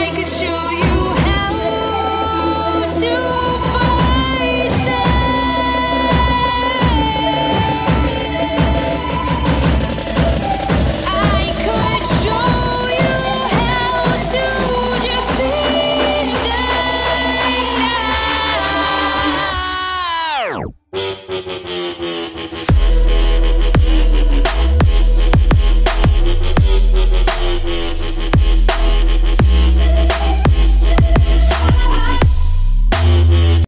I could show you